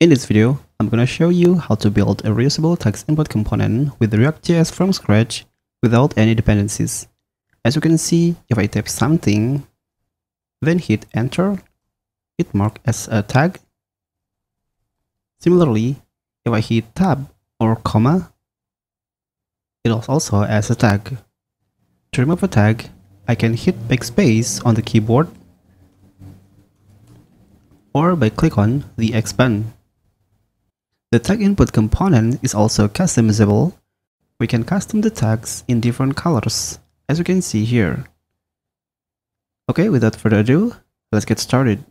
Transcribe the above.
In this video, I'm gonna show you how to build a reusable text input component with React.js from scratch without any dependencies. As you can see, if I type something, then hit enter, it marks as a tag. Similarly, if I hit tab or comma, it also as a tag. To remove a tag, I can hit backspace on the keyboard or by click on the X button. The tag input component is also customizable. We can custom the tags in different colors, as you can see here. Okay, without further ado, let's get started.